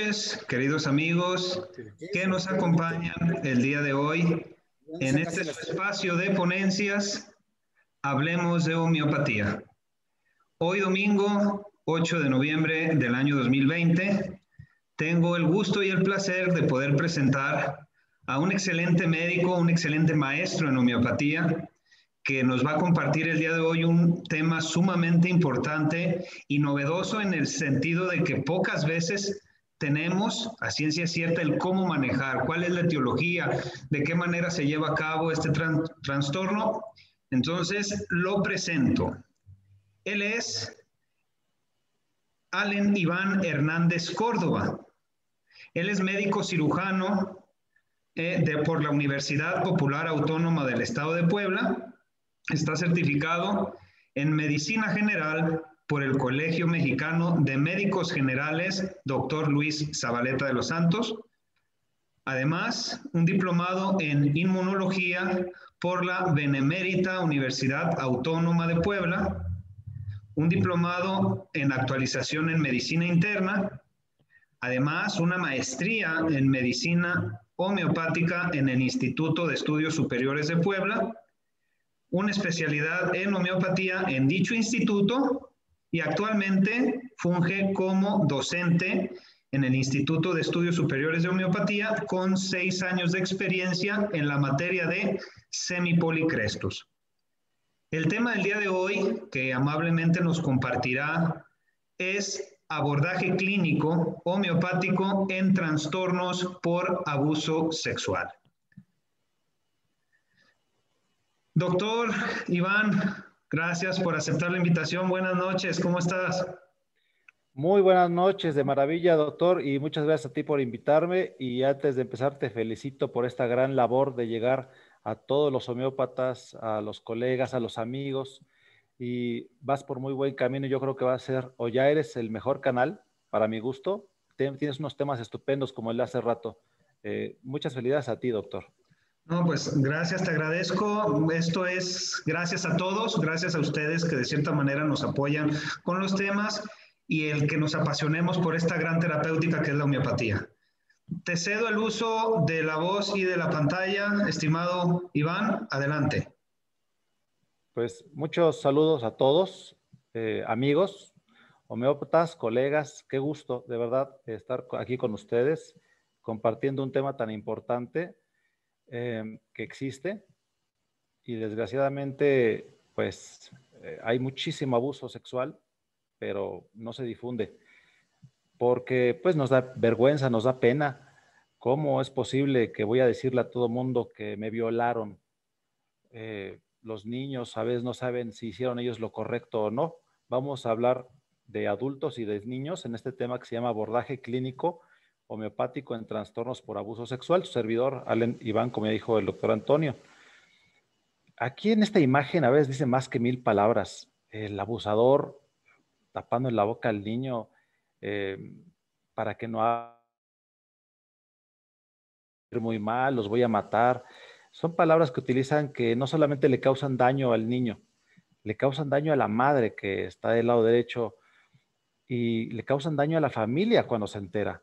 Noches, queridos amigos que nos acompañan el día de hoy en este espacio de ponencias. Hablemos de homeopatía. Hoy domingo 8 de noviembre del año 2020, tengo el gusto y el placer de poder presentar a un excelente médico, un excelente maestro en homeopatía, que nos va a compartir el día de hoy un tema sumamente importante y novedoso en el sentido de que pocas veces tenemos a ciencia cierta el cómo manejar, cuál es la etiología, de qué manera se lleva a cabo este trastorno. Entonces, lo presento. Él es Allen Iván Hernández Córdoba. Él es médico cirujano eh, de, por la Universidad Popular Autónoma del Estado de Puebla Está certificado en Medicina General por el Colegio Mexicano de Médicos Generales, doctor Luis Zabaleta de los Santos. Además, un diplomado en Inmunología por la Benemérita Universidad Autónoma de Puebla, un diplomado en actualización en medicina interna, además una maestría en medicina homeopática en el Instituto de Estudios Superiores de Puebla. Una especialidad en homeopatía en dicho instituto y actualmente funge como docente en el Instituto de Estudios Superiores de Homeopatía con seis años de experiencia en la materia de semipolicrestos. El tema del día de hoy que amablemente nos compartirá es abordaje clínico homeopático en trastornos por abuso sexual. Doctor Iván, gracias por aceptar la invitación. Buenas noches, ¿cómo estás? Muy buenas noches, de maravilla, doctor, y muchas gracias a ti por invitarme. Y antes de empezar, te felicito por esta gran labor de llegar a todos los homeópatas, a los colegas, a los amigos, y vas por muy buen camino. Yo creo que va a ser, o ya eres el mejor canal, para mi gusto. Tienes unos temas estupendos como el de hace rato. Eh, muchas felicidades a ti, doctor. No, pues gracias, te agradezco. Esto es gracias a todos, gracias a ustedes que de cierta manera nos apoyan con los temas y el que nos apasionemos por esta gran terapéutica que es la homeopatía. Te cedo el uso de la voz y de la pantalla, estimado Iván, adelante. Pues muchos saludos a todos, eh, amigos, homeópatas, colegas, qué gusto de verdad estar aquí con ustedes compartiendo un tema tan importante Em, que existe y desgraciadamente pues eh, hay muchísimo abuso sexual, pero no se difunde porque pues nos da vergüenza, nos da pena. ¿Cómo es posible que voy a decirle a todo mundo que me violaron? Eh, los niños a veces no saben si hicieron ellos lo correcto o no. Vamos a hablar de adultos y de niños en este tema que se llama abordaje clínico homeopático en trastornos por abuso sexual. Su servidor, Allen Iván, como ya dijo el doctor Antonio. Aquí en esta imagen a veces dice más que mil palabras. El abusador tapando en la boca al niño eh, para que no haga muy mal, los voy a matar. Son palabras que utilizan que no solamente le causan daño al niño, le causan daño a la madre que está del lado derecho y le causan daño a la familia cuando se entera.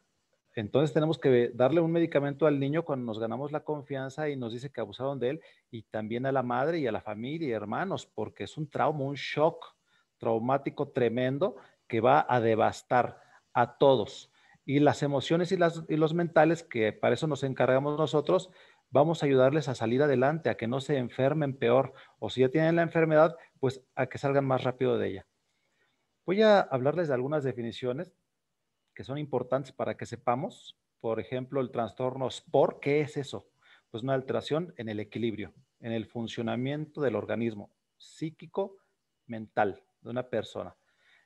Entonces tenemos que darle un medicamento al niño cuando nos ganamos la confianza y nos dice que abusaron de él y también a la madre y a la familia y hermanos, porque es un trauma, un shock traumático tremendo que va a devastar a todos. Y las emociones y, las, y los mentales, que para eso nos encargamos nosotros, vamos a ayudarles a salir adelante, a que no se enfermen peor, o si ya tienen la enfermedad, pues a que salgan más rápido de ella. Voy a hablarles de algunas definiciones que son importantes para que sepamos. Por ejemplo, el trastorno SPOR, ¿qué es eso? Pues una alteración en el equilibrio, en el funcionamiento del organismo psíquico, mental de una persona.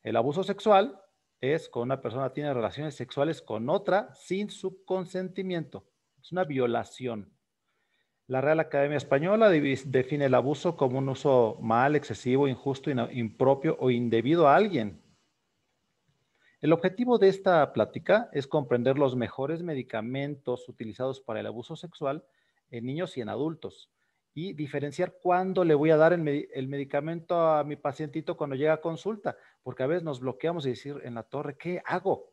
El abuso sexual es cuando una persona tiene relaciones sexuales con otra sin su consentimiento. Es una violación. La Real Academia Española define el abuso como un uso mal, excesivo, injusto, impropio o indebido a alguien el objetivo de esta plática es comprender los mejores medicamentos utilizados para el abuso sexual en niños y en adultos y diferenciar cuándo le voy a dar el, medicamento a mi pacientito cuando llega a consulta, porque a veces nos bloqueamos y decir en la torre, ¿qué hago?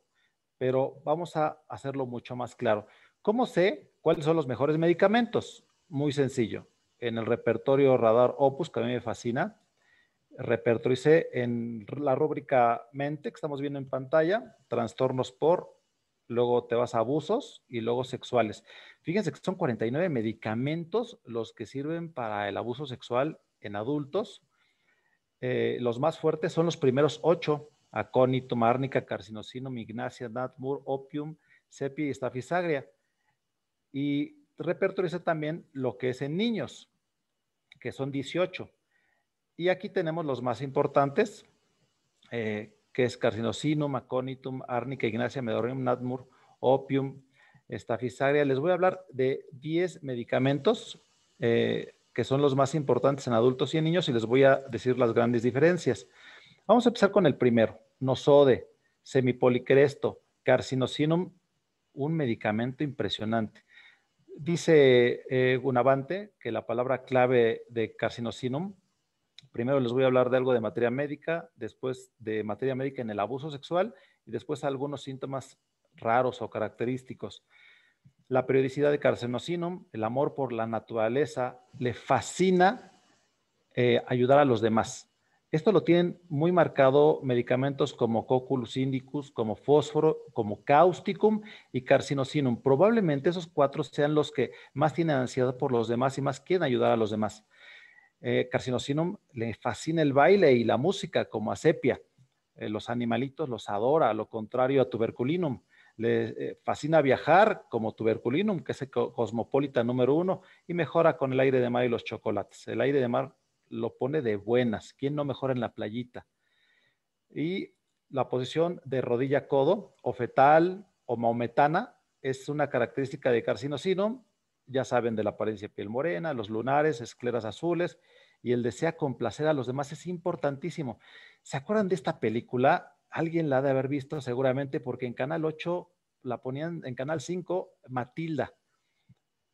Pero vamos a hacerlo mucho más claro. ¿Cómo sé cuáles son los mejores medicamentos? Muy sencillo. En el repertorio Radar Opus, que a mí me fascina, repertoricé en la rúbrica mente que estamos viendo en pantalla, trastornos por, luego te vas a abusos y luego sexuales. Fíjense que son 49 medicamentos los que sirven para el abuso sexual en adultos. Eh, los más fuertes son los primeros ocho, acónito, árnica, carcinosino, mignacia, natmur, opium, sepi y estafisagria. Y repertoricé también lo que es en niños, que son 18. Y aquí tenemos los más importantes, eh, que es carcinosinum, aconitum, árnica, ignacia, medorium, natmur, opium, estafisagria. Les voy a hablar de 10 medicamentos eh, que son los más importantes en adultos y en niños y les voy a decir las grandes diferencias. Vamos a empezar con el primero, nosode, semipolicresto, carcinosinum, un medicamento impresionante. Dice eh, Gunavante que la palabra clave de carcinosinum, primero les voy a hablar de algo de materia médica, después de materia médica en el abuso sexual y después algunos síntomas raros o característicos. La periodicidad de carcinosinum, el amor por la naturaleza, le fascina eh, ayudar a los demás. Esto lo tienen muy marcado medicamentos como Coculus indicus, como fósforo, como causticum y carcinosinum. Probablemente esos cuatro sean los que más tienen ansiedad por los demás y más quieren ayudar a los demás. Eh, carcinosinum le fascina el baile y la música, como a sepia. Eh, los animalitos los adora, lo contrario a tuberculinum. Le eh, fascina viajar, como tuberculinum, que es el cosmopolita número uno, y mejora con el aire de mar y los chocolates. El aire de mar lo pone de buenas. ¿Quién no mejora en la playita? Y la posición de rodilla-codo o fetal o maometana es una característica de carcinosino. Ya saben de la apariencia piel morena, los lunares, escleras azules y el desea complacer a los demás es importantísimo. ¿Se acuerdan de esta película? Alguien la ha de haber visto seguramente porque en Canal 8 la ponían en Canal 5, Matilda.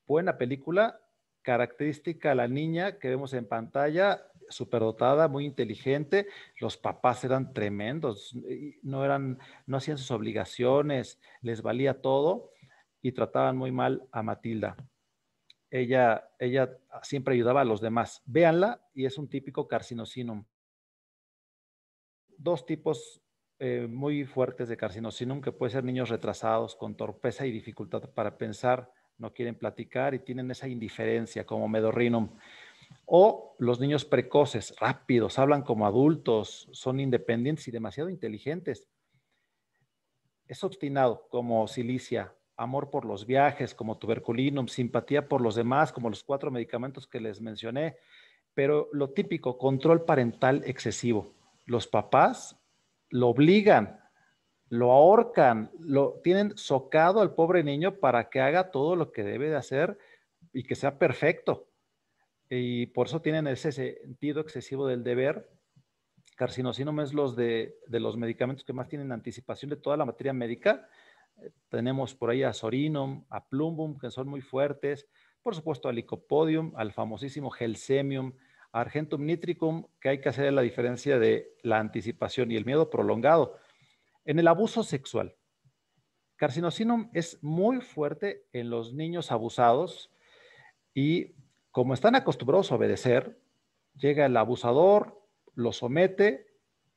Buena película, característica la niña que vemos en pantalla, superdotada, muy inteligente. Los papás eran tremendos, no eran, no hacían sus obligaciones, les valía todo y trataban muy mal a Matilda. Ella, ella siempre ayudaba a los demás. Véanla y es un típico carcinosinum. Dos tipos eh, muy fuertes de carcinosinum que pueden ser niños retrasados con torpeza y dificultad para pensar, no quieren platicar y tienen esa indiferencia como medorrinum. O los niños precoces, rápidos, hablan como adultos, son independientes y demasiado inteligentes. Es obstinado como silicia, amor por los viajes como tuberculinum, simpatía por los demás como los cuatro medicamentos que les mencioné, pero lo típico, control parental excesivo. Los papás lo obligan lo ahorcan, lo tienen socado al pobre niño para que haga todo lo que debe de hacer y que sea perfecto. Y por eso tienen ese sentido excesivo del deber. Carcinocinom es los de, los medicamentos que más tienen anticipación de toda la materia médica. Tenemos por ahí a Sorinum, a Plumbum, que son muy fuertes. Por supuesto, al Licopodium, al famosísimo Gelsemium, Argentum nitricum, que hay que hacer la diferencia de la anticipación y el miedo prolongado en el abuso sexual, carcinosinum es muy fuerte en los niños abusados y como están acostumbrados a obedecer, llega el abusador, lo somete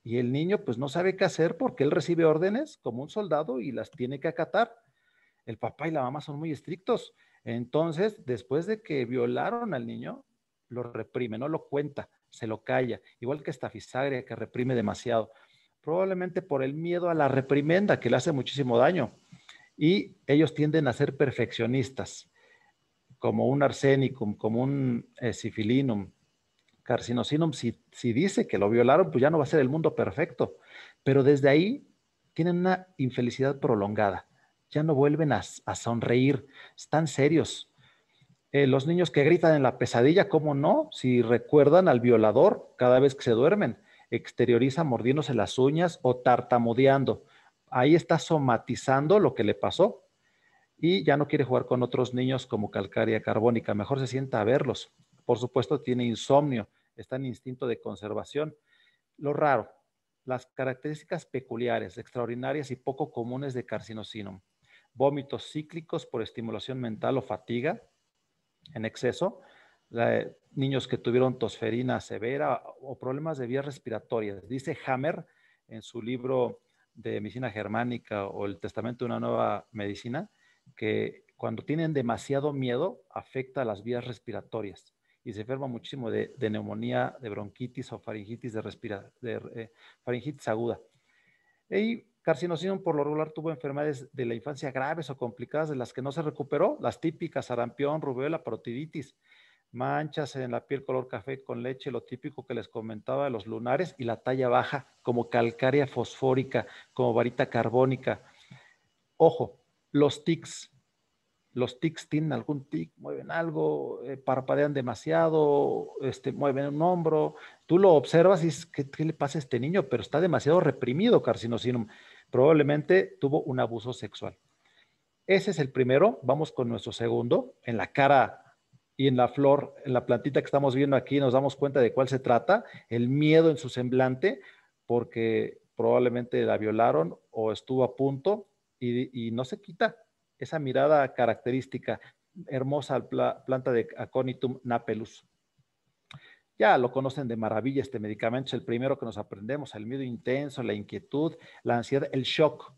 y el niño pues no sabe qué hacer porque él recibe órdenes como un soldado y las tiene que acatar. El papá y la mamá son muy estrictos. Entonces, después de que violaron al niño, lo reprime, no lo cuenta, se lo calla, igual que esta fisagria que reprime demasiado probablemente por el miedo a la reprimenda que le hace muchísimo daño. Y ellos tienden a ser perfeccionistas, como un arsenicum, como un eh, sifilinum, carcinosinum. Si, dice que lo violaron, pues ya no va a ser el mundo perfecto. Pero desde ahí tienen una infelicidad prolongada. Ya no vuelven a, sonreír, están serios. Eh, los niños que gritan en la pesadilla, ¿cómo no? Si recuerdan al violador cada vez que se duermen exterioriza mordiéndose las uñas o tartamudeando. Ahí está somatizando lo que le pasó y ya no quiere jugar con otros niños como calcaria carbónica, mejor se sienta a verlos. Por supuesto, tiene insomnio, está en instinto de conservación. Lo raro, las características peculiares, extraordinarias y poco comunes de carcinocinom. Vómitos cíclicos por estimulación mental o fatiga en exceso, niños que tuvieron tosferina severa o problemas de vías respiratorias. Dice Hammer en su libro de medicina germánica o el testamento de una nueva medicina que cuando tienen demasiado miedo afecta a las vías respiratorias y se enferma muchísimo de, neumonía, de bronquitis o faringitis, de, de eh, faringitis aguda. Y carcinocinon por lo regular tuvo enfermedades de la infancia graves o complicadas de las que no se recuperó, las típicas, sarampión, rubiola, protiditis manchas en la piel color café con leche, lo típico que les comentaba de los lunares y la talla baja como calcárea fosfórica, como varita carbónica. Ojo, los tics, los tics tienen algún tic, mueven algo, eh, parpadean demasiado, este, mueven un hombro, tú lo observas y dices, ¿qué, ¿qué, le pasa a este niño? Pero está demasiado reprimido, carcinosinum. Probablemente tuvo un abuso sexual. Ese es el primero. Vamos con nuestro segundo. En la cara y en la flor, en la plantita que estamos viendo aquí, nos damos cuenta de cuál se trata, el miedo en su semblante, porque probablemente la violaron o estuvo a punto y, no se quita esa mirada característica hermosa planta de Aconitum napelus. Ya lo conocen de maravilla este medicamento, es el primero que nos aprendemos, el miedo intenso, la inquietud, la ansiedad, el shock,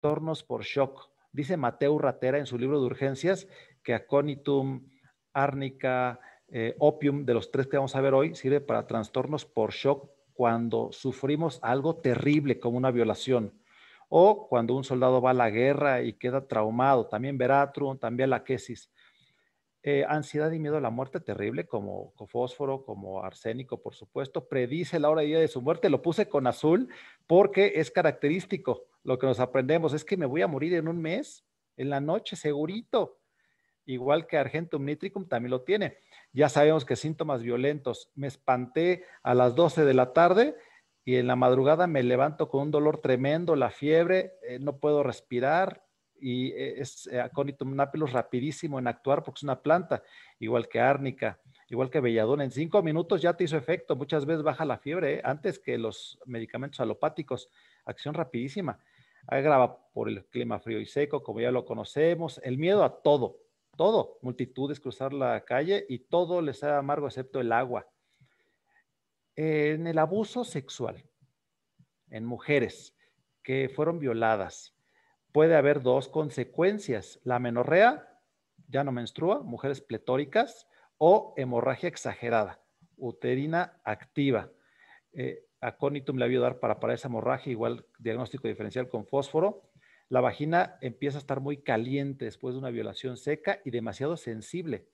tornos por shock. Dice Mateo Ratera en su libro de urgencias que aconitum, árnica, eh, opium, de los tres que vamos a ver hoy, sirve para trastornos por shock cuando sufrimos algo terrible como una violación o cuando un soldado va a la guerra y queda traumado. También veratrum, también la quesis. Eh, ansiedad y miedo a la muerte terrible, como fósforo, como arsénico, por supuesto. Predice la hora y día de su muerte. Lo puse con azul porque es característico. Lo que nos aprendemos es que me voy a morir en un mes, en la noche, segurito igual que Argentum nitricum también lo tiene. Ya sabemos que síntomas violentos. Me espanté a las 12 de la tarde y en la madrugada me levanto con un dolor tremendo, la fiebre, eh, no puedo respirar y eh, es eh, Aconitum napilus rapidísimo en actuar porque es una planta, igual que árnica, igual que belladona. En cinco minutos ya te hizo efecto. Muchas veces baja la fiebre antes que los medicamentos alopáticos. Acción rapidísima. Agrava por el clima frío y seco, como ya lo conocemos. El miedo a todo, todo, multitudes cruzar la calle y todo les sabe amargo excepto el agua. En el abuso sexual, en mujeres que fueron violadas, puede haber dos consecuencias. La menorrea, ya no menstrua, mujeres pletóricas, o hemorragia exagerada, uterina activa. Eh, aconitum le ayuda a dar para, para esa hemorragia, igual diagnóstico diferencial con fósforo la vagina empieza a estar muy caliente después de una violación seca y demasiado sensible.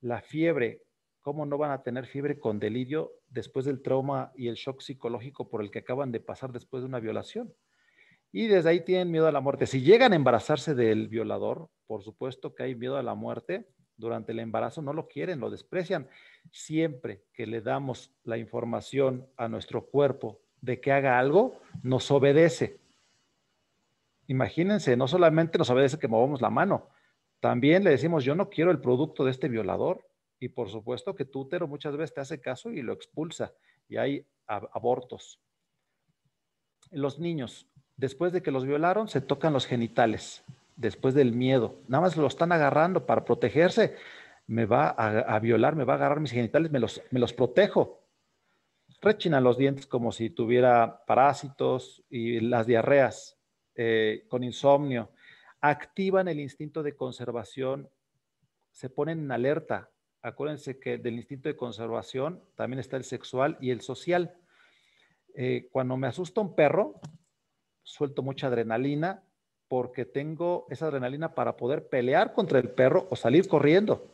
La fiebre, ¿cómo no van a tener fiebre con delirio después del trauma y el shock psicológico por el que acaban de pasar después de una violación? Y desde ahí tienen miedo a la muerte. Si llegan a embarazarse del violador, por supuesto que hay miedo a la muerte. Durante el embarazo no lo quieren, lo desprecian. Siempre que le damos la información a nuestro cuerpo de que haga algo, nos obedece Imagínense, no solamente nos obedece que movamos la mano, también le decimos, yo no quiero el producto de este violador. Y por supuesto que tu útero muchas veces te hace caso y lo expulsa y hay abortos. Los niños, después de que los violaron, se tocan los genitales, después del miedo. Nada más lo están agarrando para protegerse. Me va a, violar, me va a agarrar mis genitales, me los, me los protejo. Rechinan los dientes como si tuviera parásitos y las diarreas eh, con insomnio, activan el instinto de conservación, se ponen en alerta. Acuérdense que del instinto de conservación también está el sexual y el social. Eh, cuando me asusta un perro, suelto mucha adrenalina porque tengo esa adrenalina para poder pelear contra el perro o salir corriendo.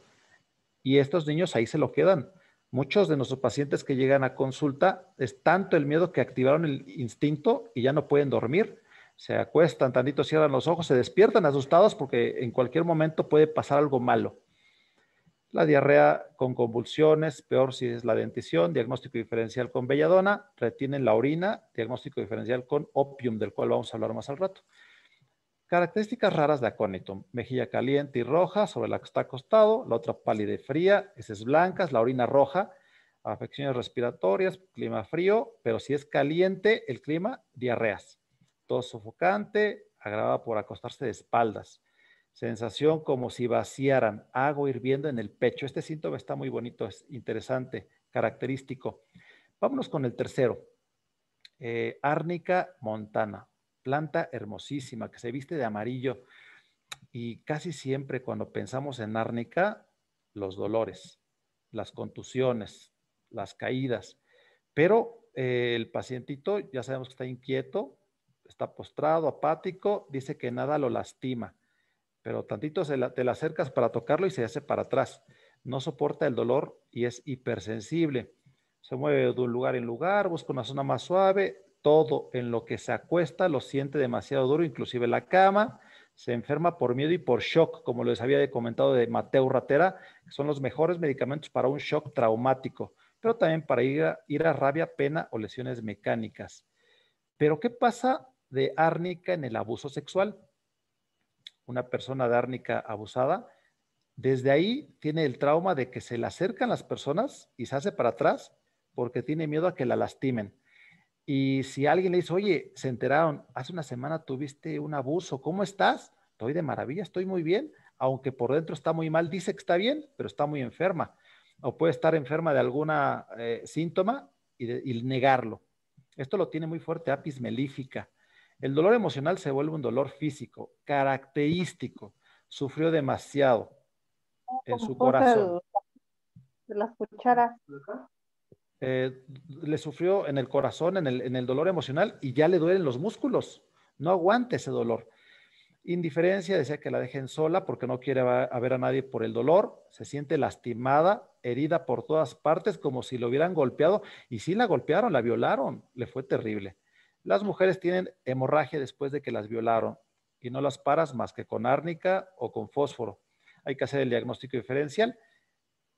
Y estos niños ahí se lo quedan. Muchos de nuestros pacientes que llegan a consulta es tanto el miedo que activaron el instinto y ya no pueden dormir se acuestan tantito, cierran los ojos, se despiertan asustados porque en cualquier momento puede pasar algo malo. La diarrea con convulsiones, peor si es la dentición, diagnóstico diferencial con belladona, retienen la orina, diagnóstico diferencial con opium, del cual vamos a hablar más al rato. Características raras de acónito. Mejilla caliente y roja sobre la que está acostado, la otra pálida y fría, heces blancas, la orina roja, afecciones respiratorias, clima frío, pero si es caliente el clima, diarreas. Todo sofocante, agravada por acostarse de espaldas. Sensación como si vaciaran agua hirviendo en el pecho. Este síntoma está muy bonito, es interesante, característico. Vámonos con el tercero. Eh, árnica montana, planta hermosísima que se viste de amarillo. Y casi siempre cuando pensamos en árnica, los dolores, las contusiones, las caídas. Pero eh, el pacientito ya sabemos que está inquieto, está postrado, apático, dice que nada lo lastima, pero tantito te la acercas para tocarlo y se hace para atrás. No soporta el dolor y es hipersensible. Se mueve de un lugar en lugar, busca una zona más suave, todo en lo que se acuesta lo siente demasiado duro, inclusive la cama, se enferma por miedo y por shock, como les había comentado de Mateo Ratera, son los mejores medicamentos para un shock traumático, pero también para ir ir a rabia, pena o lesiones mecánicas. Pero ¿qué pasa de árnica en el abuso sexual. Una persona de árnica abusada, desde ahí tiene el trauma de que se le acercan las personas y se hace para atrás porque tiene miedo a que la lastimen. Y si alguien le dice, oye, se enteraron, hace una semana tuviste un abuso, ¿cómo estás? Estoy de maravilla, estoy muy bien, aunque por dentro está muy mal, dice que está bien, pero está muy enferma. O puede estar enferma de alguna eh, síntoma y, y, negarlo. Esto lo tiene muy fuerte apis melífica. El dolor emocional se vuelve un dolor físico, característico. Sufrió demasiado en su corazón. De las cucharas. Eh, le sufrió en el corazón, en el, en el dolor emocional y ya le duelen los músculos. No aguante ese dolor. Indiferencia, decía que la dejen sola porque no quiere a ver a nadie por el dolor, se siente lastimada, herida por todas partes, como si lo hubieran golpeado. Y sí la golpearon, la violaron, le fue terrible. Las mujeres tienen hemorragia después de que las violaron y no las paras más que con árnica o con fósforo. Hay que hacer el diagnóstico diferencial.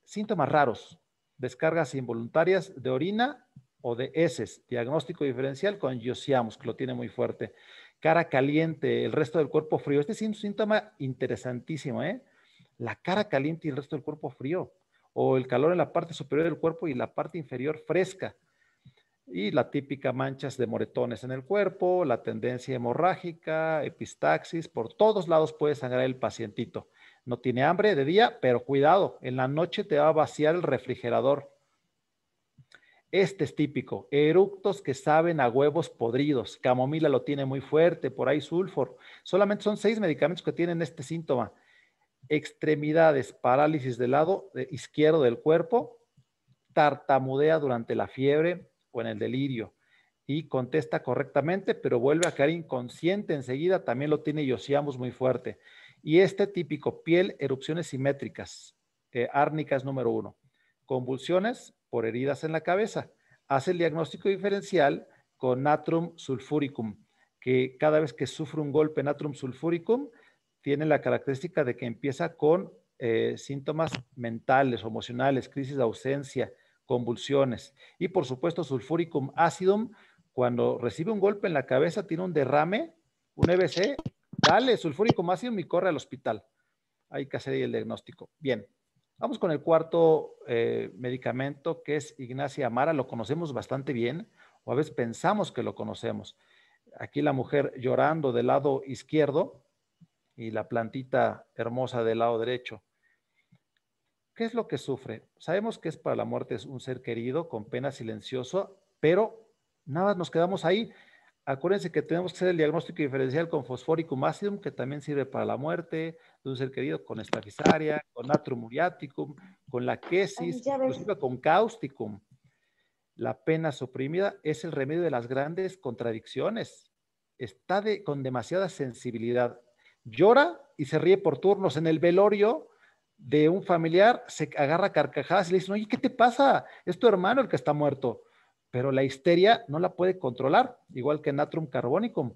Síntomas raros, descargas involuntarias de orina o de heces. Diagnóstico diferencial con Yosiamus, que lo tiene muy fuerte. Cara caliente, el resto del cuerpo frío. Este es un síntoma interesantísimo, ¿eh? La cara caliente y el resto del cuerpo frío. O el calor en la parte superior del cuerpo y la parte inferior fresca y la típica manchas de moretones en el cuerpo, la tendencia hemorrágica, epistaxis, por todos lados puede sangrar el pacientito. No tiene hambre de día, pero cuidado, en la noche te va a vaciar el refrigerador. Este es típico, eructos que saben a huevos podridos. Camomila lo tiene muy fuerte, por ahí sulfur. Solamente son seis medicamentos que tienen este síntoma. Extremidades, parálisis del lado izquierdo del cuerpo, tartamudea durante la fiebre, o en el delirio y contesta correctamente, pero vuelve a caer inconsciente enseguida, también lo tiene Yosiamus muy fuerte. Y este típico, piel, erupciones simétricas, eh, árnicas número uno, convulsiones por heridas en la cabeza. Hace el diagnóstico diferencial con natrum sulfuricum, que cada vez que sufre un golpe natrum sulfuricum, tiene la característica de que empieza con eh, síntomas mentales o emocionales, crisis de ausencia, convulsiones. Y por supuesto, sulfuricum acidum, cuando recibe un golpe en la cabeza, tiene un derrame, un EBC, dale sulfuricum acidum y corre al hospital. Hay que hacer ahí el diagnóstico. Bien, vamos con el cuarto eh, medicamento, que es Ignacia Amara. Lo conocemos bastante bien, o a veces pensamos que lo conocemos. Aquí la mujer llorando del lado izquierdo y la plantita hermosa del lado derecho. ¿Qué es lo que sufre? Sabemos que es para la muerte es un ser querido con pena silenciosa, pero nada nos quedamos ahí. Acuérdense que tenemos que hacer el diagnóstico diferencial con fosforicum acidum, que también sirve para la muerte de un ser querido, con estafisaria, con natrum muriaticum, con la quesis, inclusive con causticum. La pena suprimida es el remedio de las grandes contradicciones. Está de, con demasiada sensibilidad. Llora y se ríe por turnos. En el velorio de un familiar, se agarra carcajadas y le dicen, oye, ¿qué te pasa? Es tu hermano el que está muerto. Pero la histeria no la puede controlar, igual que natrum carbonicum.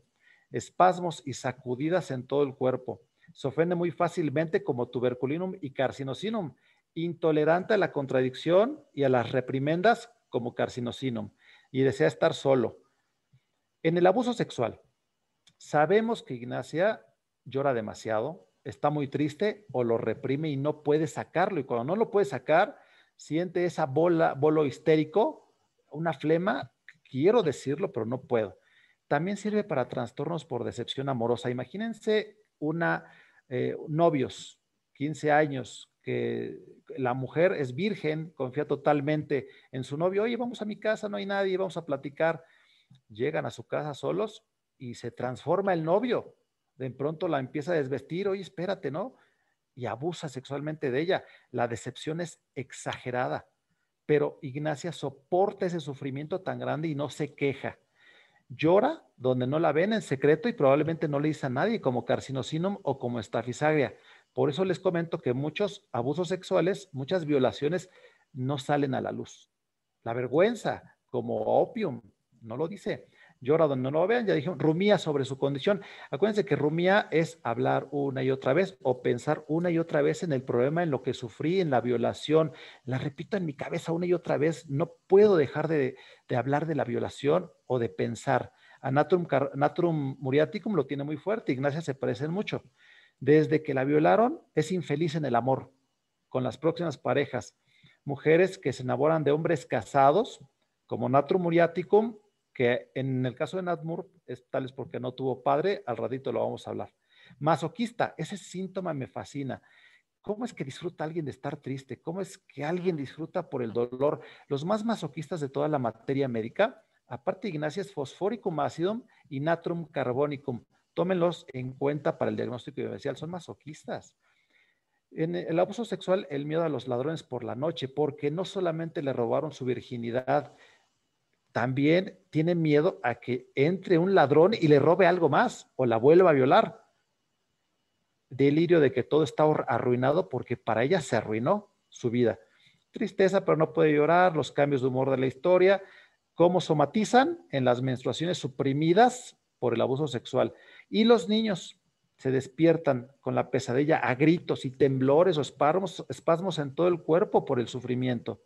Espasmos y sacudidas en todo el cuerpo. Se ofende muy fácilmente como tuberculinum y carcinosinum. Intolerante a la contradicción y a las reprimendas como carcinosinum. Y desea estar solo. En el abuso sexual, sabemos que Ignacia llora demasiado, está muy triste o lo reprime y no puede sacarlo. Y cuando no lo puede sacar, siente esa bola, bolo histérico, una flema, quiero decirlo, pero no puedo. También sirve para trastornos por decepción amorosa. Imagínense una, eh, novios, 15 años, que la mujer es virgen, confía totalmente en su novio, oye, vamos a mi casa, no hay nadie, vamos a platicar. Llegan a su casa solos y se transforma el novio. De pronto la empieza a desvestir, oye, espérate, ¿no? Y abusa sexualmente de ella. La decepción es exagerada, pero Ignacia soporta ese sufrimiento tan grande y no se queja. Llora donde no la ven en secreto y probablemente no le dice a nadie, como carcinosinum o como estafisagria. Por eso les comento que muchos abusos sexuales, muchas violaciones no salen a la luz. La vergüenza, como opium, no lo dice. Llora donde no lo vean, ya dije, rumía sobre su condición. Acuérdense que rumía es hablar una y otra vez o pensar una y otra vez en el problema, en lo que sufrí, en la violación. La repito en mi cabeza una y otra vez. No puedo dejar de, hablar de la violación o de pensar. A Natrum, Natrum Muriaticum lo tiene muy fuerte. Ignacia se parecen mucho. Desde que la violaron, es infeliz en el amor con las próximas parejas. Mujeres que se enamoran de hombres casados, como Natrum Muriaticum, que en el caso de Natmur es tal es porque no tuvo padre, al ratito lo vamos a hablar. Masoquista, ese síntoma me fascina. ¿Cómo es que disfruta alguien de estar triste? ¿Cómo es que alguien disfruta por el dolor? Los más masoquistas de toda la materia médica, aparte de Ignacia, es fosforicum acidum y natrum carbonicum. Tómenlos en cuenta para el diagnóstico diferencial, son masoquistas. En el abuso sexual, el miedo a los ladrones por la noche, porque no solamente le robaron su virginidad, también tiene miedo a que entre un ladrón y le robe algo más o la vuelva a violar. Delirio de que todo está arruinado porque para ella se arruinó su vida. Tristeza, pero no puede llorar, los cambios de humor de la historia, cómo somatizan en las menstruaciones suprimidas por el abuso sexual. Y los niños se despiertan con la pesadilla a gritos y temblores o espasmos, espasmos en todo el cuerpo por el sufrimiento.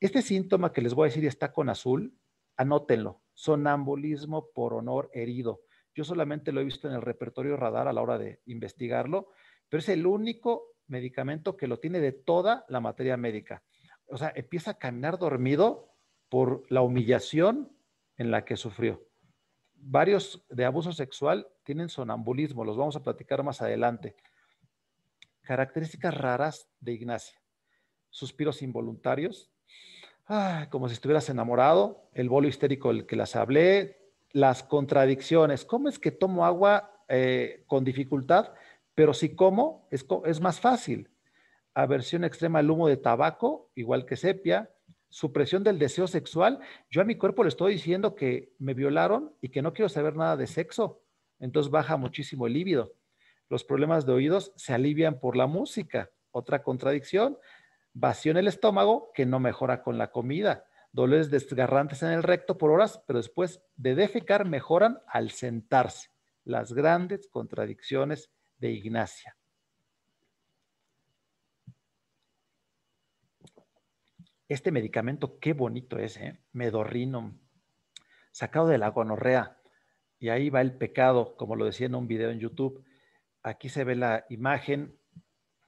Este síntoma que les voy a decir está con azul, anótenlo, sonambulismo por honor herido. Yo solamente lo he visto en el repertorio radar a la hora de investigarlo, pero es el único medicamento que lo tiene de toda la materia médica. O sea, empieza a caminar dormido por la humillación en la que sufrió. Varios de abuso sexual tienen sonambulismo, los vamos a platicar más adelante. Características raras de Ignacia. Suspiros involuntarios, como si estuvieras enamorado, el bolo histérico del que las hablé, las contradicciones. ¿Cómo es que tomo agua eh, con dificultad, pero si como es, más fácil? Aversión extrema al humo de tabaco, igual que sepia, supresión del deseo sexual. Yo a mi cuerpo le estoy diciendo que me violaron y que no quiero saber nada de sexo. Entonces baja muchísimo el líbido. Los problemas de oídos se alivian por la música. Otra contradicción, vacío en el estómago que no mejora con la comida, dolores desgarrantes en el recto por horas, pero después de defecar mejoran al sentarse. Las grandes contradicciones de Ignacia. Este medicamento, qué bonito es, ¿eh? Medorrino, sacado de la gonorrea. Y ahí va el pecado, como lo decía en un video en YouTube. Aquí se ve la imagen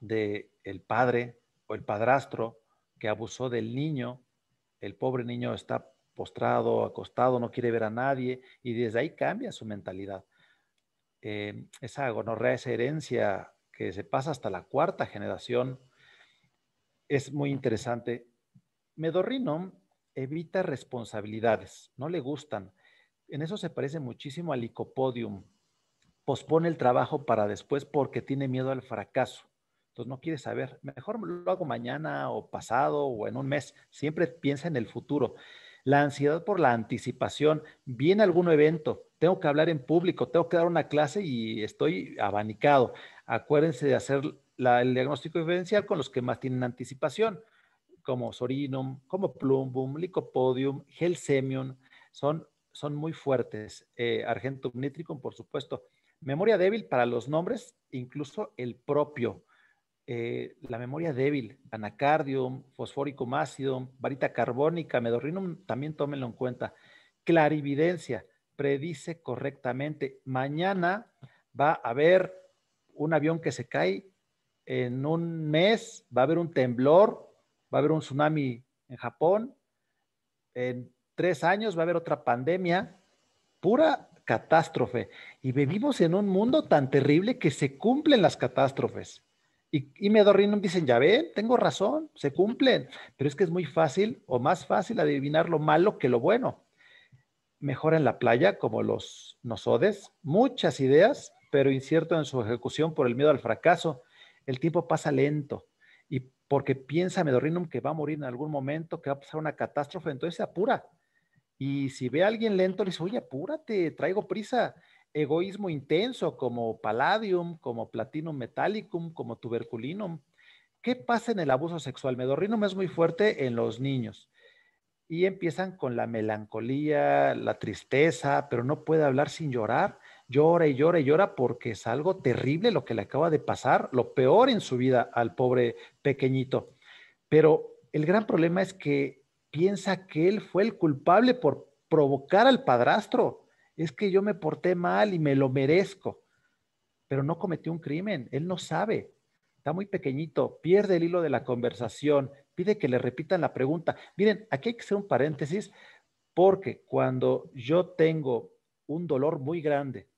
del el padre el padrastro que abusó del niño, el pobre niño está postrado, acostado, no quiere ver a nadie y desde ahí cambia su mentalidad. Eh, esa gonorrea, esa herencia que se pasa hasta la cuarta generación, es muy interesante. Medorrino evita responsabilidades, no le gustan. En eso se parece muchísimo al licopodium. Pospone el trabajo para después porque tiene miedo al fracaso. Entonces no quiere saber, mejor lo hago mañana o pasado o en un mes. Siempre piensa en el futuro. La ansiedad por la anticipación, viene algún evento, tengo que hablar en público, tengo que dar una clase y estoy abanicado. Acuérdense de hacer el diagnóstico diferencial con los que más tienen anticipación, como Sorinum, como Plumbum, Licopodium, Gelsemium, son, son muy fuertes. Eh, Argentum nitricum, por supuesto. Memoria débil para los nombres, incluso el propio. Eh, la memoria débil, anacardium, fosfóricum ácido, varita carbónica, medorrinum, también tómenlo en cuenta. Clarividencia, predice correctamente. Mañana va a haber un avión que se cae, en un mes va a haber un temblor, va a haber un tsunami en Japón, en tres años va a haber otra pandemia, pura catástrofe. Y vivimos en un mundo tan terrible que se cumplen las catástrofes. Y, y dicen, ya ven, tengo razón, se cumplen, pero es que es muy fácil o más fácil adivinar lo malo que lo bueno. Mejor en la playa, como los nosodes, muchas ideas, pero incierto en su ejecución por el miedo al fracaso. El tiempo pasa lento y porque piensa Medorrinum que va a morir en algún momento, que va a pasar una catástrofe, entonces se apura. Y si ve a alguien lento, le dice, oye, apúrate, traigo prisa. Egoísmo intenso como palladium, como platinum metallicum, como tuberculinum. ¿Qué pasa en el abuso sexual? Medorrinum es muy fuerte en los niños. Y empiezan con la melancolía, la tristeza, pero no puede hablar sin llorar. Llora y llora y llora porque es algo terrible lo que le acaba de pasar, lo peor en su vida al pobre pequeñito. Pero el gran problema es que piensa que él fue el culpable por provocar al padrastro. Es que yo me porté mal y me lo merezco, pero no cometió un crimen, él no sabe. Está muy pequeñito, pierde el hilo de la conversación, pide que le repitan la pregunta. Miren, aquí hay que hacer un paréntesis porque cuando yo tengo un dolor muy grande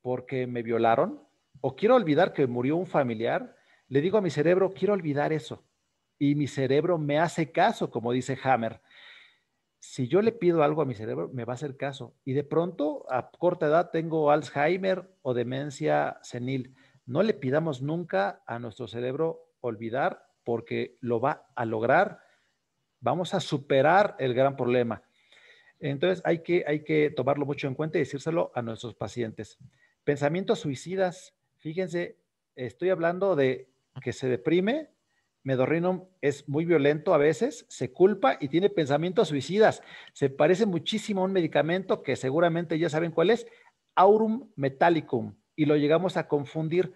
porque me violaron o quiero olvidar que murió un familiar, le digo a mi cerebro, quiero olvidar eso y mi cerebro me hace caso, como dice Hammer. Si yo le pido algo a mi cerebro, me va a hacer caso. Y de pronto, a corta edad, tengo Alzheimer o demencia senil. No le pidamos nunca a nuestro cerebro olvidar porque lo va a lograr. Vamos a superar el gran problema. Entonces hay que, hay que tomarlo mucho en cuenta y decírselo a nuestros pacientes. Pensamientos suicidas. Fíjense, estoy hablando de que se deprime Medorrinum es muy violento a veces, se culpa y tiene pensamientos suicidas. Se parece muchísimo a un medicamento que seguramente ya saben cuál es, Aurum metallicum, y lo llegamos a confundir.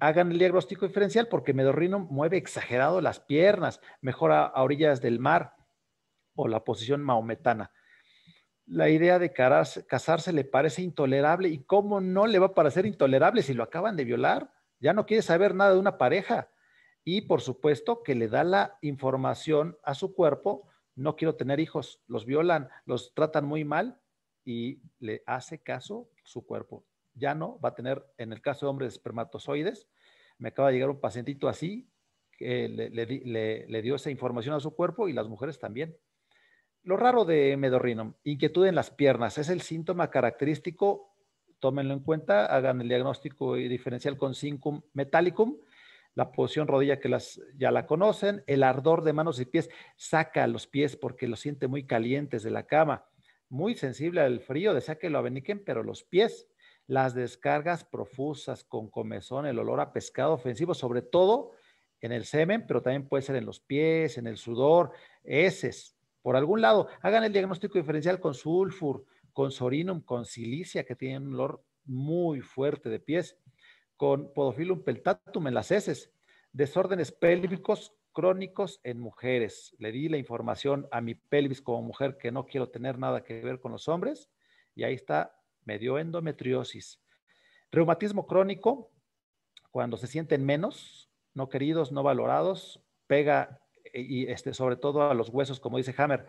Hagan el diagnóstico diferencial porque Medorrinum mueve exagerado las piernas, mejora a orillas del mar o la posición maometana. La idea de casarse le parece intolerable y cómo no le va a parecer intolerable si lo acaban de violar. Ya no quiere saber nada de una pareja y por supuesto que le da la información a su cuerpo, no quiero tener hijos, los violan, los tratan muy mal y le hace caso su cuerpo. Ya no va a tener, en el caso de hombres espermatozoides, me acaba de llegar un pacientito así, que le, dio esa información a su cuerpo y las mujeres también. Lo raro de medorrino, inquietud en las piernas, es el síntoma característico, tómenlo en cuenta, hagan el diagnóstico diferencial con Syncum metallicum, la posición rodilla que las, ya la conocen, el ardor de manos y pies, saca los pies porque los siente muy calientes de la cama, muy sensible al frío, desea que lo abeniquen, pero los pies, las descargas profusas con comezón, el olor a pescado ofensivo, sobre todo en el semen, pero también puede ser en los pies, en el sudor, heces, por algún lado. Hagan el diagnóstico diferencial con sulfur, con sorinum, con silicia, que tienen un olor muy fuerte de pies con podofilum peltatum en las heces, desórdenes pélvicos crónicos en mujeres. Le di la información a mi pelvis como mujer que no quiero tener nada que ver con los hombres y ahí está, me dio endometriosis. Reumatismo crónico, cuando se sienten menos, no queridos, no valorados, pega y este, sobre todo a los huesos, como dice Hammer,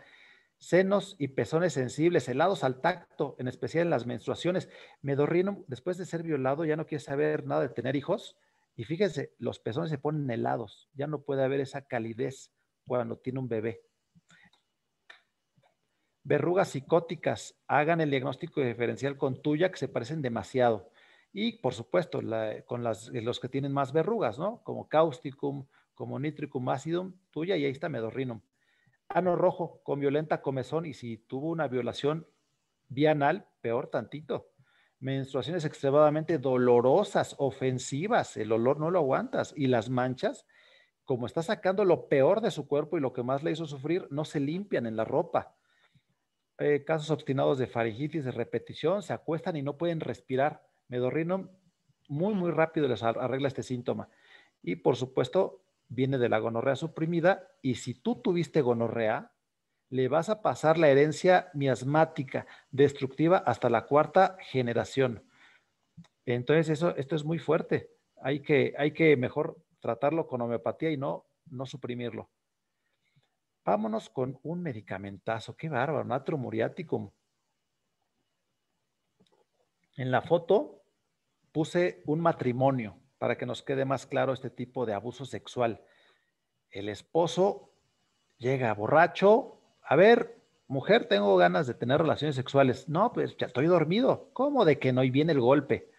senos y pezones sensibles, helados al tacto, en especial en las menstruaciones. Medorrino, después de ser violado, ya no quiere saber nada de tener hijos. Y fíjense, los pezones se ponen helados, ya no puede haber esa calidez cuando tiene un bebé. Verrugas psicóticas, hagan el diagnóstico diferencial con tuya, que se parecen demasiado. Y por supuesto, con los que tienen más verrugas, ¿no? Como causticum, como nitricum acidum, tuya, y ahí está medorrinum ano rojo con violenta comezón y si tuvo una violación bienal, peor tantito. Menstruaciones extremadamente dolorosas, ofensivas, el olor no lo aguantas y las manchas, como está sacando lo peor de su cuerpo y lo que más le hizo sufrir, no se limpian en la ropa. Eh, casos obstinados de faringitis de repetición, se acuestan y no pueden respirar. Medorrino muy, muy rápido les arregla este síntoma. Y por supuesto, viene de la gonorrea suprimida y si tú tuviste gonorrea, le vas a pasar la herencia miasmática destructiva hasta la cuarta generación. Entonces, eso, esto es muy fuerte. Hay que, hay que mejor tratarlo con homeopatía y no, no suprimirlo. Vámonos con un medicamentazo. Qué bárbaro, natro muriaticum. En la foto puse un matrimonio para que nos quede más claro este tipo de abuso sexual. El esposo llega borracho. A ver, mujer, tengo ganas de tener relaciones sexuales. No, pues ya estoy dormido. ¿Cómo de que no? Y viene el golpe.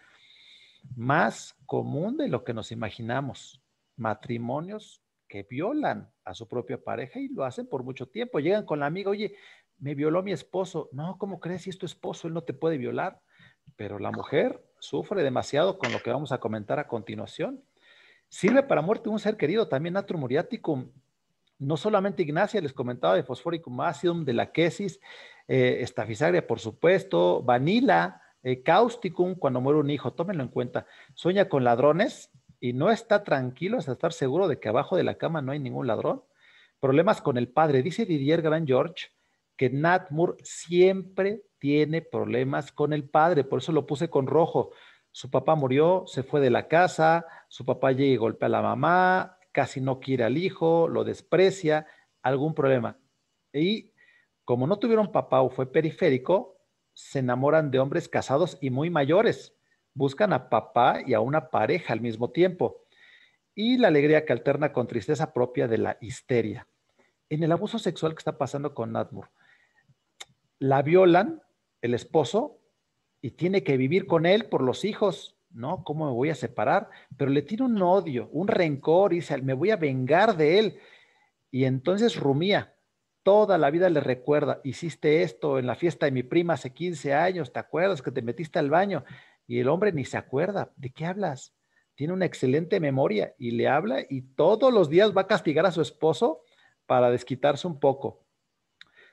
Más común de lo que nos imaginamos. Matrimonios que violan a su propia pareja y lo hacen por mucho tiempo. Llegan con la amiga, oye, me violó mi esposo. No, ¿cómo crees? Si es tu esposo, él no te puede violar. Pero la mujer sufre demasiado con lo que vamos a comentar a continuación. Sirve para muerte un ser querido, también natrum muriaticum. No solamente Ignacia, les comentaba de Fosforicum acidum, de la quesis, eh, estafisagria, por supuesto, vanila, eh, causticum, cuando muere un hijo, tómenlo en cuenta. Sueña con ladrones, y no está tranquilo hasta estar seguro de que abajo de la cama no hay ningún ladrón. Problemas con el padre. Dice Didier Grand George que Nat Moore siempre tiene problemas con el padre, por eso lo puse con rojo. Su papá murió, se fue de la casa, su papá llega y golpea a la mamá, casi no quiere al hijo, lo desprecia, algún problema. Y como no tuvieron papá o fue periférico, se enamoran de hombres casados y muy mayores buscan a papá y a una pareja al mismo tiempo. Y la alegría que alterna con tristeza propia de la histeria. En el abuso sexual que está pasando con Nadmur, la violan el esposo y tiene que vivir con él por los hijos. ¿No? ¿Cómo me voy a separar? Pero le tiene un odio, un rencor y dice, me voy a vengar de él. Y entonces rumía, toda la vida le recuerda, hiciste esto en la fiesta de mi prima hace 15 años, ¿te acuerdas que te metiste al baño? Y el hombre ni se acuerda. ¿De qué hablas? Tiene una excelente memoria y le habla y todos los días va a castigar a su esposo para desquitarse un poco.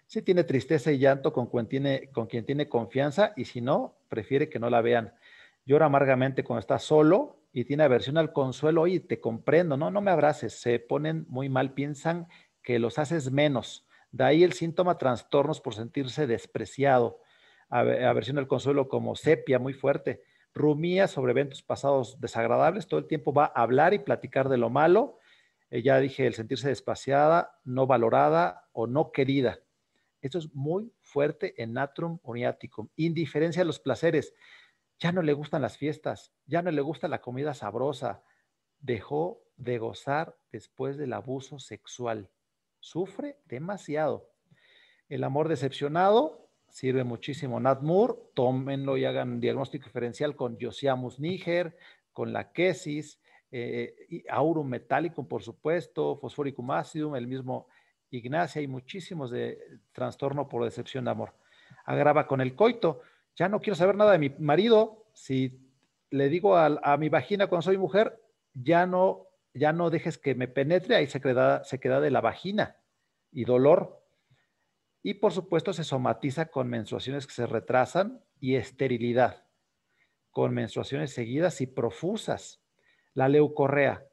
Si tiene tristeza y llanto con quien tiene, confianza y si no, prefiere que no la vean. Llora amargamente cuando está solo y tiene aversión al consuelo. y te comprendo, no, no me abraces. Se ponen muy mal, piensan que los haces menos. De ahí el síntoma trastornos por sentirse despreciado aversión al consuelo como sepia muy fuerte, rumía sobre eventos pasados desagradables, todo el tiempo va a hablar y platicar de lo malo, eh, ya dije, el sentirse despaciada, no valorada o no querida. Esto es muy fuerte en natrum uniaticum. Indiferencia a los placeres. Ya no le gustan las fiestas, ya no le gusta la comida sabrosa. Dejó de gozar después del abuso sexual. Sufre demasiado. El amor decepcionado, sirve muchísimo Moore, tómenlo y hagan diagnóstico diferencial con Josiamus niger, con la quesis, eh, aurum metálico, por supuesto, fosforicum acidum, el mismo Ignacia y muchísimos de trastorno por decepción de amor. Agrava con el coito. Ya no quiero saber nada de mi marido. Si le digo a, mi vagina cuando soy mujer, ya no, ya no dejes que me penetre, ahí se queda, se queda de la vagina y dolor y por supuesto se somatiza con menstruaciones que se retrasan y esterilidad, con menstruaciones seguidas y profusas. La leucorrea,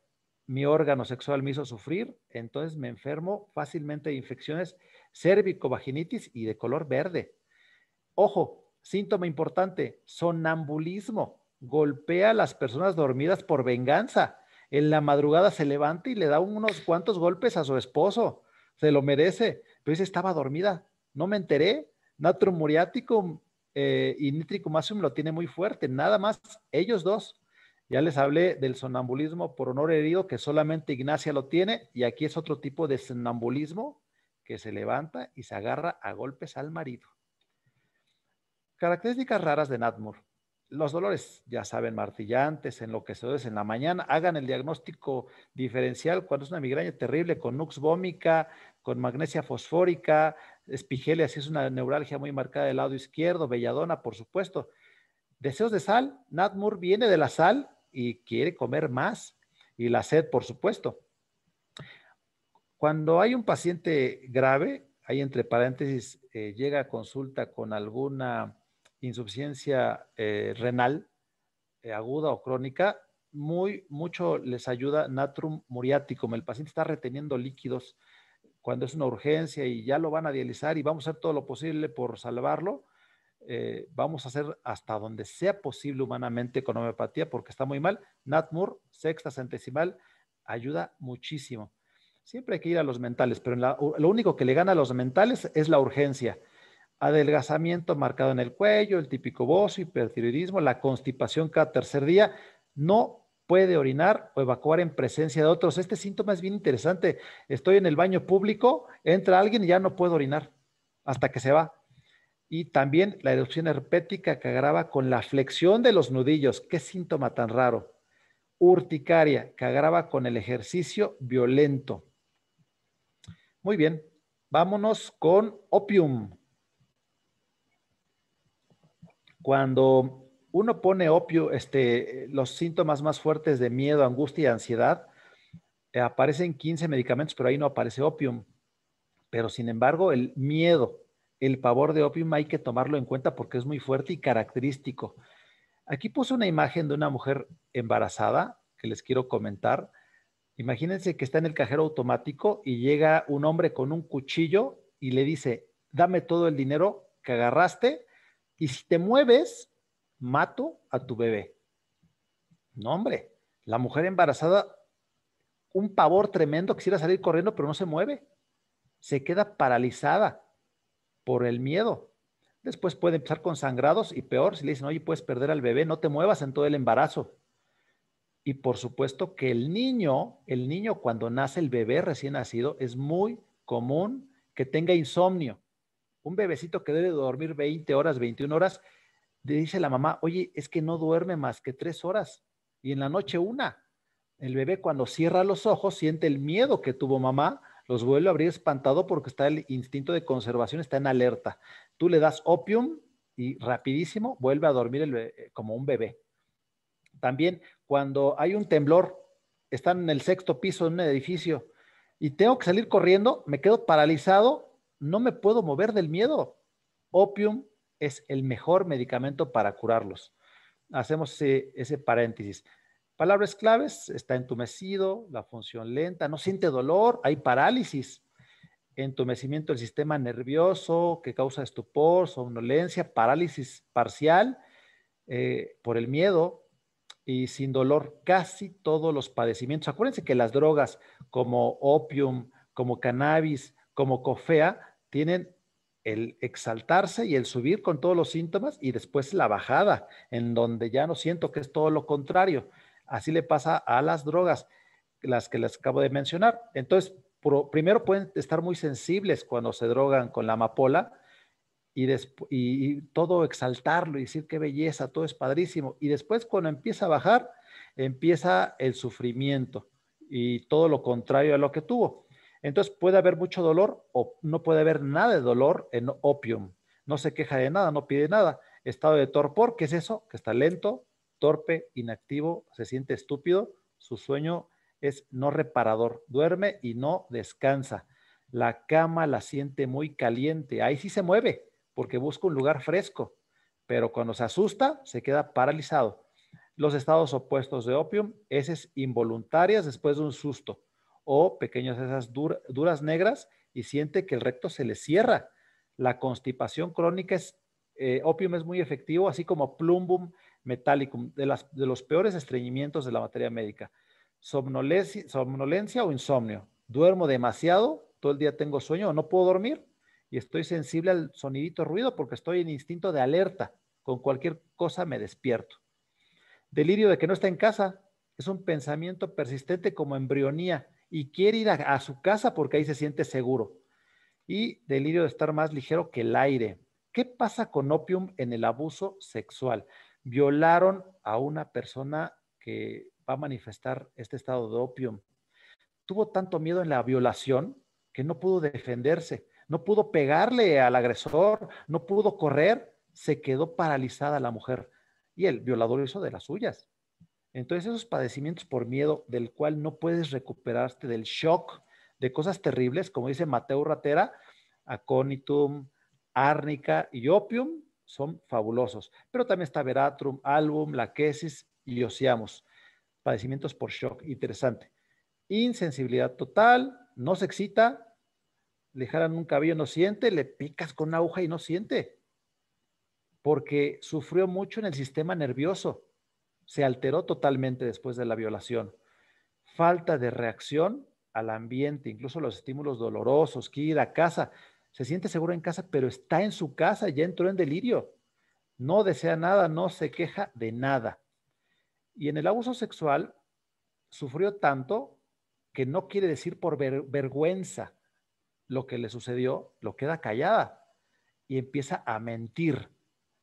mi órgano sexual me hizo sufrir, entonces me enfermo fácilmente de infecciones cérvico-vaginitis y de color verde. Ojo, síntoma importante, sonambulismo. Golpea a las personas dormidas por venganza. En la madrugada se levanta y le da unos cuantos golpes a su esposo. Se lo merece pero esa estaba dormida. No me enteré. Natrum muriaticum eh, y nitricum lo tiene muy fuerte. Nada más ellos dos. Ya les hablé del sonambulismo por honor herido, que solamente Ignacia lo tiene, y aquí es otro tipo de sonambulismo que se levanta y se agarra a golpes al marido. Características raras de Natmur. Los dolores, ya saben, martillantes, enloquecedores en la mañana. Hagan el diagnóstico diferencial cuando es una migraña terrible con nux vómica, con magnesia fosfórica, espigelia, si es una neuralgia muy marcada del lado izquierdo, belladona, por supuesto. Deseos de sal, Natmur viene de la sal y quiere comer más. Y la sed, por supuesto. Cuando hay un paciente grave, hay entre paréntesis, eh, llega a consulta con alguna insuficiencia eh, renal eh, aguda o crónica, muy, mucho les ayuda natrum muriaticum. El paciente está reteniendo líquidos cuando es una urgencia y ya lo van a dializar y vamos a hacer todo lo posible por salvarlo, eh, vamos a hacer hasta donde sea posible humanamente con homeopatía porque está muy mal. Natmur, sexta centesimal, ayuda muchísimo. Siempre hay que ir a los mentales, pero lo único que le gana a los mentales es la urgencia. Adelgazamiento marcado en el cuello, el típico bozo, hipertiroidismo, la constipación cada tercer día. No puede orinar o evacuar en presencia de otros. Este síntoma es bien interesante. Estoy en el baño público, entra alguien y ya no puedo orinar hasta que se va. Y también la erupción herpética que agrava con la flexión de los nudillos. Qué síntoma tan raro. Urticaria que agrava con el ejercicio violento. Muy bien, vámonos con opium. Cuando uno pone opio, este, los síntomas más fuertes de miedo, angustia y ansiedad, eh, aparecen 15 medicamentos, pero ahí no aparece opium. Pero sin embargo, el miedo, el pavor de opium hay que tomarlo en cuenta porque es muy fuerte y característico. Aquí puse una imagen de una mujer embarazada que les quiero comentar. Imagínense que está en el cajero automático y llega un hombre con un cuchillo y le dice, dame todo el dinero que agarraste y si te mueves, mato a tu bebé. No, hombre, la mujer embarazada, un pavor tremendo, quisiera salir corriendo, pero no se mueve. Se queda paralizada por el miedo. Después puede empezar con sangrados y peor, si le dicen, oye, puedes perder al bebé, no te muevas en todo el embarazo. Y por supuesto que el niño, el niño cuando nace el bebé recién nacido, es muy común que tenga insomnio. Un bebecito que debe dormir 20 horas, 21 horas, le dice la mamá, oye, es que no duerme más que tres horas y en la noche una. El bebé cuando cierra los ojos siente el miedo que tuvo mamá, los vuelve a abrir espantado porque está el instinto de conservación, está en alerta. Tú le das opium y rapidísimo vuelve a dormir como un bebé. También cuando hay un temblor, están en el sexto piso de un edificio y tengo que salir corriendo, me quedo paralizado, no me puedo mover del miedo. Opium es el mejor medicamento para curarlos. Hacemos ese, paréntesis. Palabras claves, está entumecido, la función lenta, no siente dolor, hay parálisis, entumecimiento del sistema nervioso que causa estupor, somnolencia, parálisis parcial eh, por el miedo, y sin dolor casi todos los padecimientos. Acuérdense que las drogas como opium, como cannabis, como cofea, tienen el exaltarse y el subir con todos los síntomas y después la bajada, en donde ya no siento que es todo lo contrario. Así le pasa a las drogas, las que les acabo de mencionar. Entonces, primero pueden estar muy sensibles cuando se drogan con la amapola, y, todo exaltarlo y decir qué belleza, todo es padrísimo. Y después cuando empieza a bajar, empieza el sufrimiento y todo lo contrario a lo que tuvo. Entonces puede haber mucho dolor o no puede haber nada de dolor en opium. No se queja de nada, no pide nada. Estado de torpor, ¿qué es eso? Que está lento, torpe, inactivo, se siente estúpido, su sueño es no reparador, duerme y no descansa. La cama la siente muy caliente, ahí sí se mueve, porque busca un lugar fresco, pero cuando se asusta se queda paralizado. Los estados opuestos de opium, es involuntarias después de un susto o pequeñas esas duras negras y siente que el recto se le cierra. La constipación crónica es, eh, opium es muy efectivo, así como plumbum metallicum, de, las, de los peores estreñimientos de la materia médica. Somnolencia, somnolencia o insomnio. Duermo demasiado, todo el día tengo sueño no puedo dormir y estoy sensible al sonidito ruido porque estoy en instinto de alerta. Con cualquier cosa me despierto. Delirio de que no está en casa. Es un pensamiento persistente como embrionía y quiere ir a, su casa porque ahí se siente seguro. Y delirio de estar más ligero que el aire. ¿Qué pasa con opium en el abuso sexual? Violaron a una persona que va a manifestar este estado de opium. Tuvo tanto miedo en la violación que no pudo defenderse no pudo pegarle al agresor, no pudo correr, se quedó paralizada la mujer y el violador hizo de las suyas. Entonces esos padecimientos por miedo del cual no puedes recuperarte del shock de cosas terribles, como dice Mateo Ratera, aconitum, árnica y opium, son fabulosos. Pero también está veratrum, album, laquesis y osiamus. Padecimientos por shock, interesante. Insensibilidad total, no se excita, le jalan un cabello, no siente, le picas con una aguja y no siente. porque sufrió mucho en el sistema nervioso. Se alteró totalmente después de la violación. Falta de reacción al ambiente, incluso los estímulos dolorosos, que ir a casa. Se siente seguro en casa, pero está en su casa, ya entró en delirio. No desea nada, no se queja de nada. Y en el abuso sexual sufrió tanto que no quiere decir por vergüenza lo que le sucedió, lo queda callada y empieza a mentir,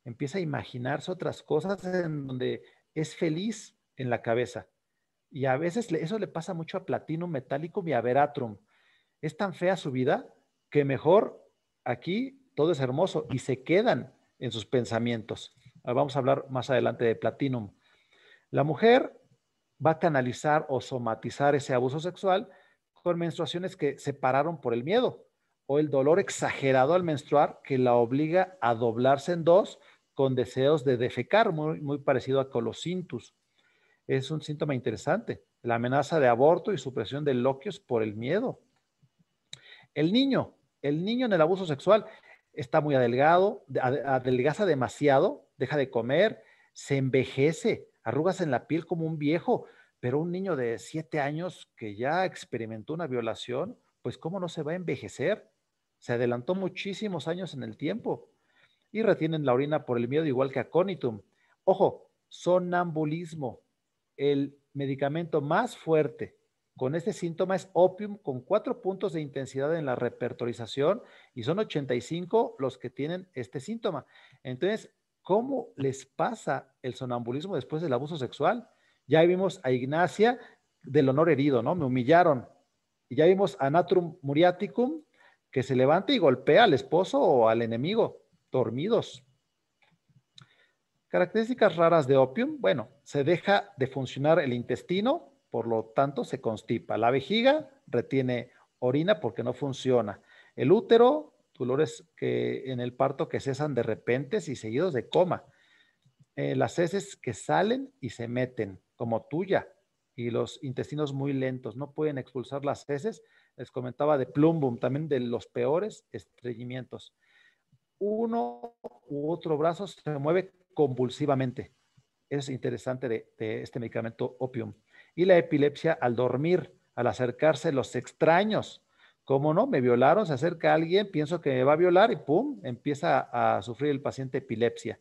empieza a imaginarse otras cosas en donde es feliz en la cabeza. Y a veces eso le pasa mucho a Platinum Metallicum y a Veratrum. Es tan fea su vida que mejor aquí todo es hermoso y se quedan en sus pensamientos. Vamos a hablar más adelante de Platinum. La mujer va a canalizar o somatizar ese abuso sexual con menstruaciones que se pararon por el miedo o el dolor exagerado al menstruar que la obliga a doblarse en dos con deseos de defecar, muy, muy parecido a colocintus. Es un síntoma interesante, la amenaza de aborto y supresión de loquios por el miedo. El niño, el niño en el abuso sexual está muy adelgado, adelgaza demasiado, deja de comer, se envejece, arrugas en la piel como un viejo, pero un niño de siete años que ya experimentó una violación, pues cómo no se va a envejecer. Se adelantó muchísimos años en el tiempo y retienen la orina por el miedo igual que aconitum. Ojo, sonambulismo. El medicamento más fuerte con este síntoma es opium con cuatro puntos de intensidad en la repertorización y son 85 los que tienen este síntoma. Entonces, ¿Cómo les pasa el sonambulismo después del abuso sexual? Ya vimos a Ignacia del honor herido, ¿no? Me humillaron. Y ya vimos a Natrum Muriaticum que se levanta y golpea al esposo o al enemigo, dormidos. Características raras de opium, bueno, se deja de funcionar el intestino, por lo tanto se constipa. La vejiga retiene orina porque no funciona. El útero dolores que en el parto que cesan de repente y seguidos de coma. Eh, las heces que salen y se meten, como tuya, y los intestinos muy lentos, no pueden expulsar las heces. Les comentaba de plumbum, también de los peores estreñimientos. Uno u otro brazo se mueve convulsivamente. Es interesante de, de este medicamento opium. Y la epilepsia al dormir, al acercarse los extraños, ¿Cómo no? Me violaron, se acerca alguien, pienso que me va a violar y ¡pum! empieza a sufrir el paciente epilepsia.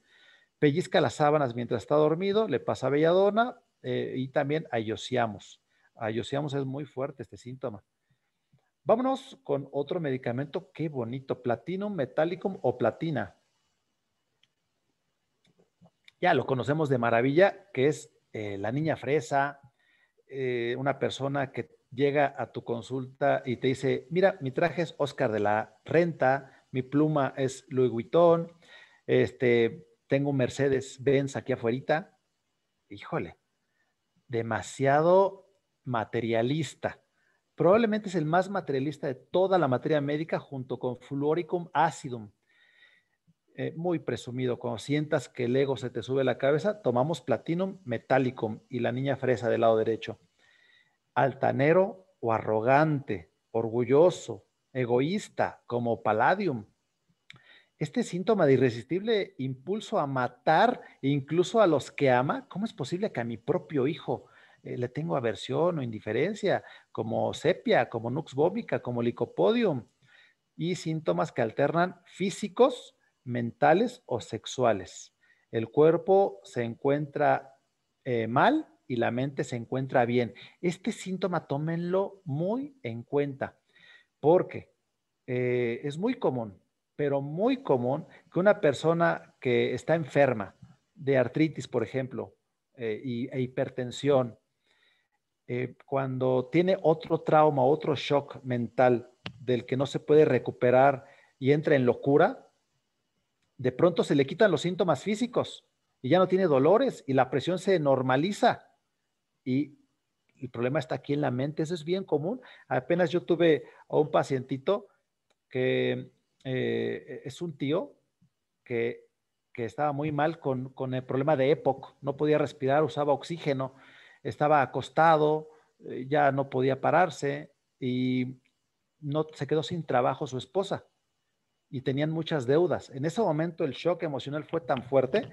Pellizca las sábanas mientras está dormido, le pasa belladona eh, y también ayosiamos. Ayosiamos es muy fuerte este síntoma. Vámonos con otro medicamento, qué bonito, Platinum Metallicum o Platina. Ya lo conocemos de maravilla, que es eh, la niña fresa, eh, una persona que llega a tu consulta y te dice, mira, mi traje es Oscar de la Renta, mi pluma es Louis Vuitton, este, tengo Mercedes Benz aquí afuera, híjole, demasiado materialista. Probablemente es el más materialista de toda la materia médica junto con Fluoricum acidum. Eh, muy presumido, cuando sientas que el ego se te sube la cabeza, tomamos Platinum Metallicum y la niña fresa del lado derecho altanero o arrogante, orgulloso, egoísta, como Palladium. Este síntoma de irresistible impulso a matar incluso a los que ama, ¿cómo es posible que a mi propio hijo eh, le tengo aversión o indiferencia, como sepia, como nux vomica, como licopodium? Y síntomas que alternan físicos, mentales o sexuales. El cuerpo se encuentra eh, mal y la mente se encuentra bien. Este síntoma tómenlo muy en cuenta porque eh, es muy común, pero muy común que una persona que está enferma de artritis, por ejemplo, eh, y, e hipertensión, cuando tiene otro trauma, otro shock mental del que no se puede recuperar y entra en locura, de pronto se le quitan los síntomas físicos y ya no tiene dolores y la presión se normaliza y el problema está aquí en la mente, eso es bien común. Apenas yo tuve a un pacientito que eh, es un tío que, estaba muy mal con, el problema de EPOC, no podía respirar, usaba oxígeno, estaba acostado, eh, ya no podía pararse y no se quedó sin trabajo su esposa. Y tenían muchas deudas. En ese momento el shock emocional fue tan fuerte